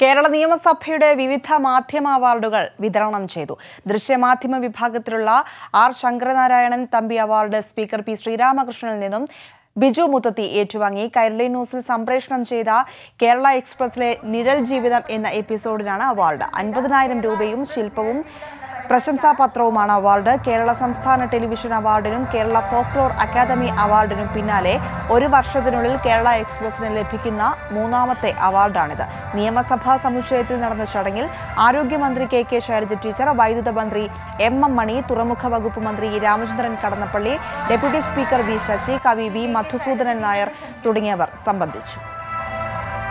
കേരള നിയമസഭയുടെ വിവിധ മാധ്യമ അവാർഡുകൾ വിതരണം ചെയ്തു. ദൃശ്യമാധ്യമ വിഭാഗത്തിലുള്ള R Sankaranarayanan Thampi award speaker P ശ്രീരാമകൃഷ്ണനിൽ നിന്നും ബിജു മുത്തത്തി ഏറ്റുവാങ്ങി. കൈരളി ന്യൂസിൽ സംപ്രേഷണം ചെയ്ത കേരള എക്സ്പ്രസിലെ നിരൽ ജീവിതം എന്ന എപ്പിസോഡിനാണ് അവാർഡ്. അൻപതിനായിരം രൂപയും ശില്പവും പ്രശംസാപത്രവുമാണ് അവാർഡ്. കേരള സംസ്ഥാന ടെലിവിഷൻ അവാർഡിനും കേരള ഫോക്ലോർ അക്കാദമി അവാർഡിനും പിന്നാലെ ഒരു വർഷത്തിനുള്ളിൽ കേരള എക്സ്പ്രസിന് ലഭിക്കുന്ന മൂന്നാമത്തെ അവാർഡാണിത്. നിയമസഭാ സമുച്ചയത്തിൽ നടന്ന ചടങ്ങിൽ ആരോഗ്യമന്ത്രി കെ കെ ശൈലജ ടീച്ചർ വൈദ്യുത മന്ത്രി എം എം മണി തുറമുഖ വകുപ്പ് മന്ത്രി Ramachandran Kadannappally deputy speaker V Sasi കവി വി മധുസൂദനൻ നായർ തുടങ്ങിയവർ സംബന്ധിച്ചു.